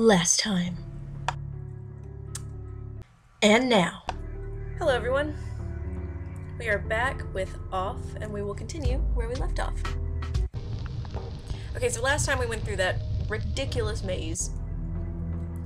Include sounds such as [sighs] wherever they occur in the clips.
Last time. And now. Hello, everyone. We are back with Off, and we will continue where we left off. Okay, so last time we went through that ridiculous maze,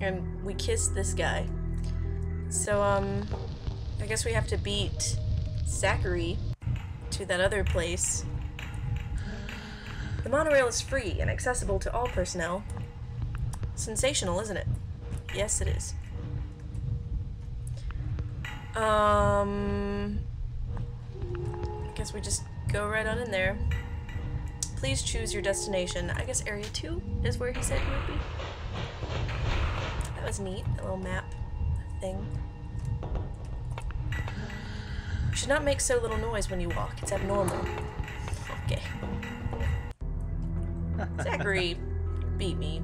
and we kissed this guy. So, um, I guess we have to beat Zacharie to that other place. The monorail is free and accessible to all personnel. Sensational, isn't it? Yes, it is. Um, I guess we just go right on in there. Please choose your destination. I guess Area 2 is where he said he would be. That was neat, a little map thing. You should not make so little noise when you walk. It's abnormal. Okay. [laughs] Zacharie beat me.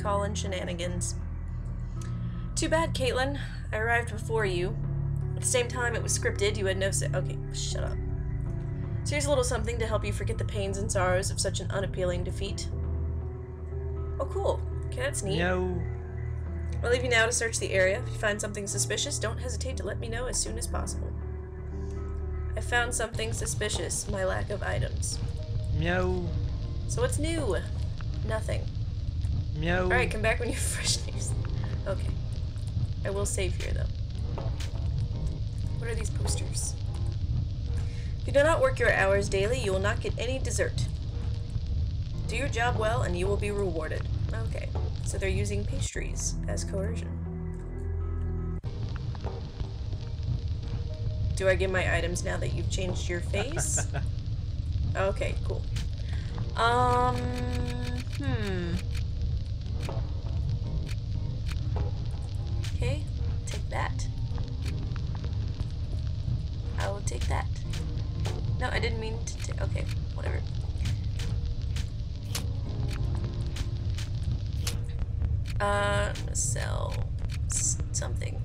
Calling shenanigans. Too bad, Caitlin. I arrived before you. At the same time, it was scripted. You had no say. Okay, shut up. So here's a little something to help you forget the pains and sorrows of such an unappealing defeat. Oh, cool. Okay, that's neat. No. I'll leave you now to search the area. If you find something suspicious, don't hesitate to let me know as soon as possible. I found something suspicious, my lack of items. Meow. So what's new? Nothing. Meow. Alright, come back when you have [laughs] fresh news. Okay. I will save here, though. What are these posters? If you do not work your hours daily, you will not get any dessert. Do your job well, and you will be rewarded. Okay, so they're using pastries as coercion. Do I get my items now that you've changed your face? [laughs] okay, cool. Um, hmm. That. I will take that. No, I didn't mean to take... okay, whatever. Uh, sell something.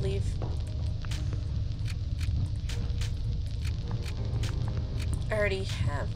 Leave. I already have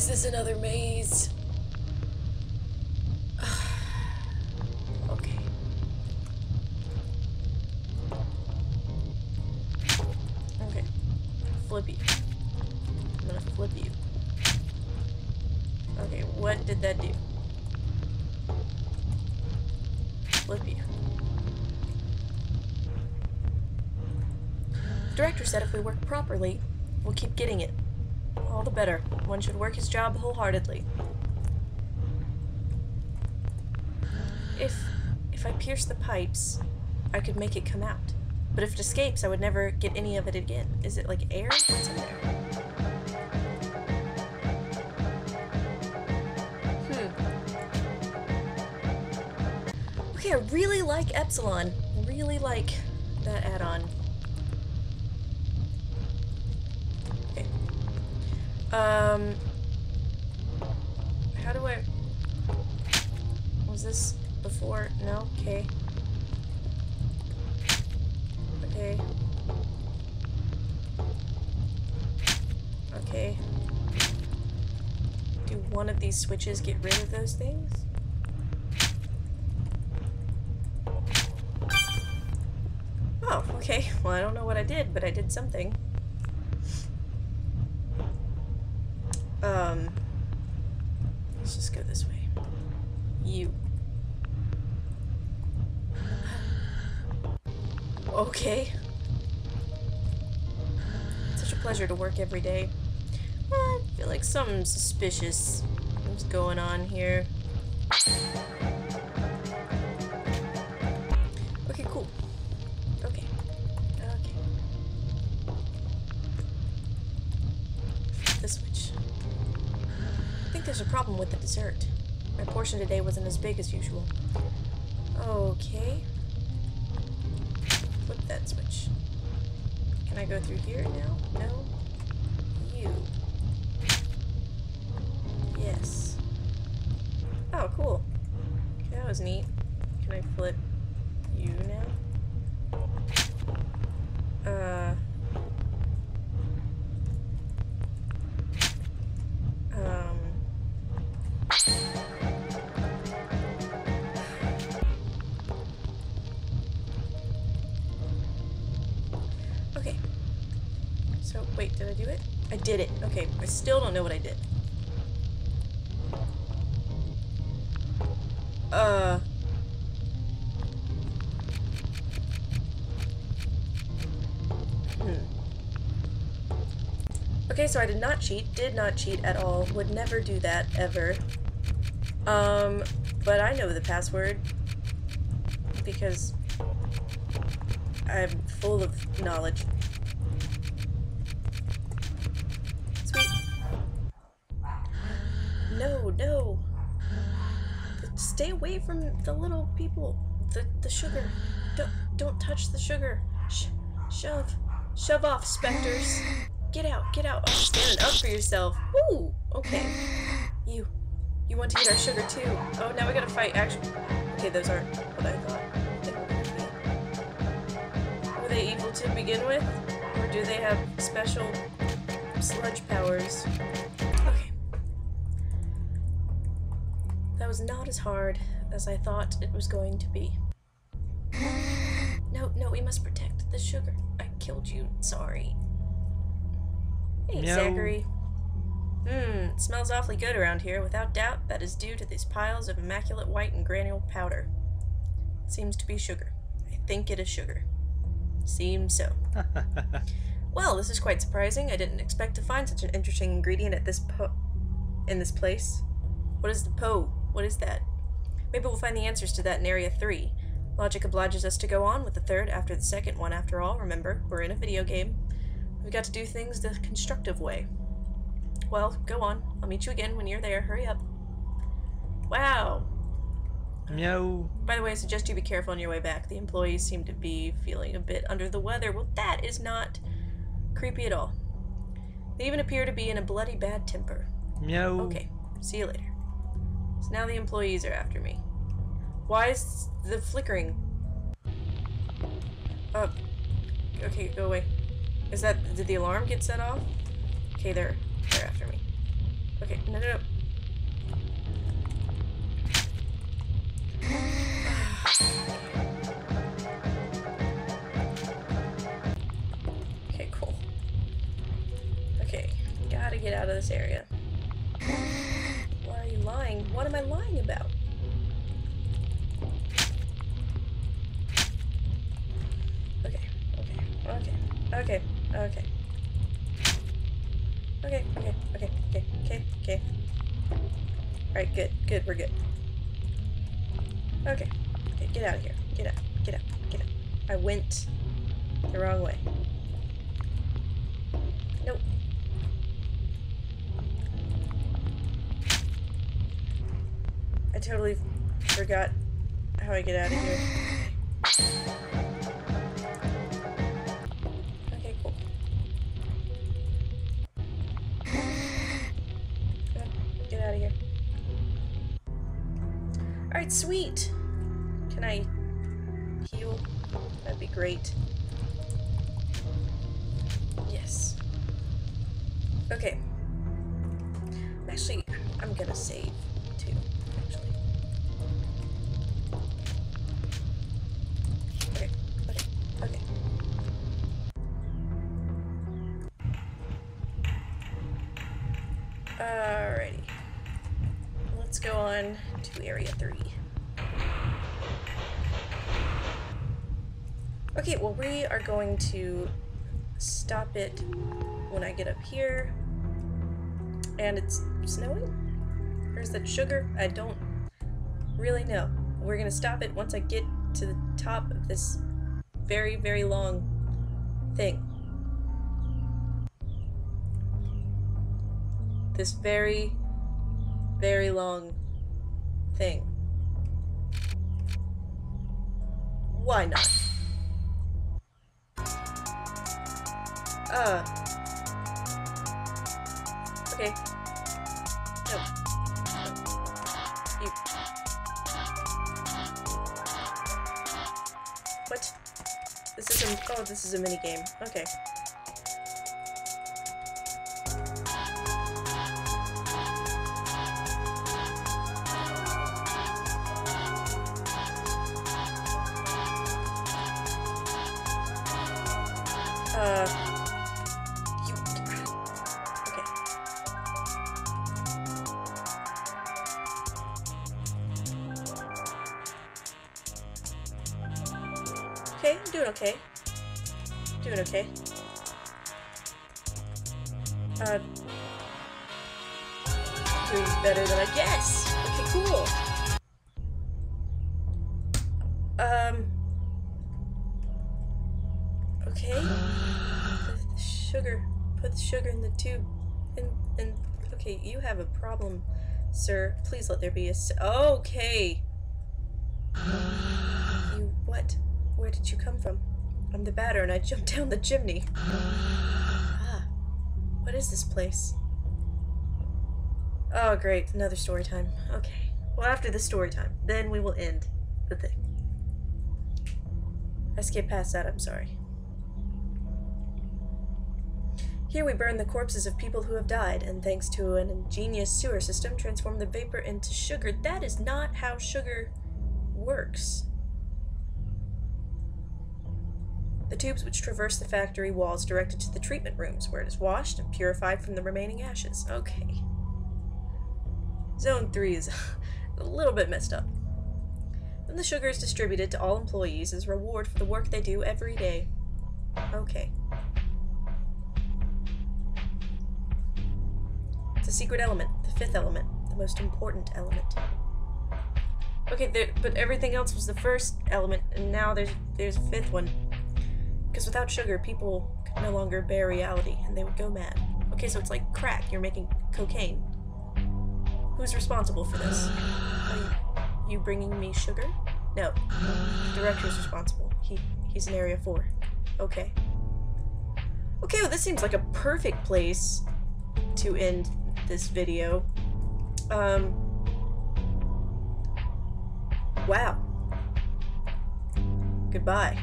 Is this another maze? [sighs] okay. Okay. Flip. I'm gonna flip you. Okay, what did that do? Flip. Director said if we work properly, we'll keep getting it. All the better. One should work his job wholeheartedly. If if I pierce the pipes, I could make it come out. But if it escapes, I would never get any of it again. Is it like air? What's in there? Hmm. Okay, I really like Epsilon. Really like that add-on. Um. How do I? Was this before? No. Okay. Okay. Okay. Do one of these switches get rid of those things? Oh, okay. Well, I don't know what I did, but I did something. Um, let's just go this way. You. Okay. Such a pleasure to work every day. I feel like something suspicious is going on here. Okay, cool. Okay. Okay. The switch. Think there's a problem with the dessert. My portion today wasn't as big as usual. Okay. Flip that switch. Can I go through here now? No? You. Yes. Oh, cool. Okay, that was neat. Can I flip did it. Okay, I still don't know what I did. Uh. Hmm. Okay, so I did not cheat, did not cheat at all, would never do that, ever. Um, but I know the password because I'm full of knowledge. No. Stay away from the little people. The the sugar. Don't don't touch the sugar. Sh shove. Shove off, specters. Get out, get out. Oh, stand up for yourself. Woo! Okay. You. You want to eat our sugar too. Oh, now we gotta fight. Actually. Okay, those aren't what I thought. Were they evil to begin with? Or do they have special sludge powers? Okay. Was not as hard as I thought it was going to be. No, no, we must protect the sugar. I killed you. Sorry. Hey, Meow. Zacharie. Mmm, it smells awfully good around here. Without doubt, that is due to these piles of immaculate white and granule powder. Seems to be sugar. I think it is sugar. Seems so. [laughs] Well, this is quite surprising. I didn't expect to find such an interesting ingredient at this po- in this place. What is the po? What is that? Maybe we'll find the answers to that in Area 3. Logic obliges us to go on with the third after the second one, after all. Remember, we're in a video game. We've got to do things the constructive way. Well, go on. I'll meet you again when you're there. Hurry up. Wow. Meow. By the way, I suggest you be careful on your way back. The employees seem to be feeling a bit under the weather. Well, that is not creepy at all. They even appear to be in a bloody bad temper. Meow. Okay, see you later. Now the employees are after me. Why is the flickering? Uh, okay, go away. Is that, did the alarm get set off? Okay, they're, they're after me. Okay, no, no, no. [sighs] Okay, cool. Okay, gotta get out of this area. You lying? What am I lying about? Okay, okay, okay, okay, okay. Okay, okay, okay, okay, okay, okay. Alright, good, good, we're good. Okay, okay, get out of here. Get out, get out, get out. I went the wrong way. Nope. I totally forgot how I get out of here. Okay, cool. Get out of here. Alright, sweet. Can I heal? That'd be great. Yes. Okay. Actually, I'm gonna save too, Okay, well, we are going to stop it when I get up here. And it's snowing? Is that sugar? I don't really know. We're gonna stop it once I get to the top of this very, very long thing. This very, very long thing. Why not? Okay. No. You. What? This is a. Oh, this is a mini game. Okay. Uh. Okay, I'm doing okay. Doing okay. Uh. Doing better than I guess. Okay, cool. Um. Okay. Put the sugar. Put the sugar in the tube. And and okay, you have a problem, sir. Please let there be a. Okay. Where did you come from? I'm the batter, and I jumped down the chimney. ah, what is this place? Oh, great! Another story time. Okay. Well, after the story time, then we will end the thing. I skipped past that. I'm sorry. Here we burn the corpses of people who have died, and thanks to an ingenious sewer system, transform the vapor into sugar. That is not how sugar works. The tubes which traverse the factory walls directed to the treatment rooms, where it is washed and purified from the remaining ashes. Okay. Zone 3 is [laughs] a little bit messed up. Then the sugar is distributed to all employees as reward for the work they do every day. Okay. It's a secret element, the fifth element, the most important element. Okay, there, but everything else was the first element, and now there's there's a fifth one. Because without sugar, people could no longer bear reality, and they would go mad. Okay, so it's like crack. You're making cocaine. Who's responsible for this? Are you, bringing me sugar? No. The director's responsible. He he's in Area Four. Okay. Okay, well this seems like a perfect place to end this video. Um. Wow. Goodbye.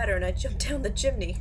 Batter and I jumped down the chimney.